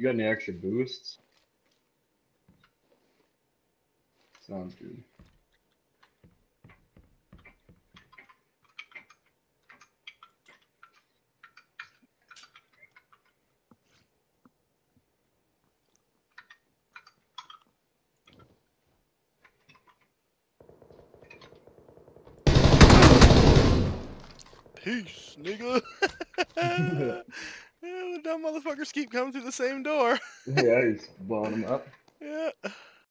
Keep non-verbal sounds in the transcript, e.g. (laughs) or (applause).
You got any extra boosts? Sounds good. Peace, nigga. (laughs) (laughs) motherfuckers keep coming through the same door. yeah, he's blowing them up.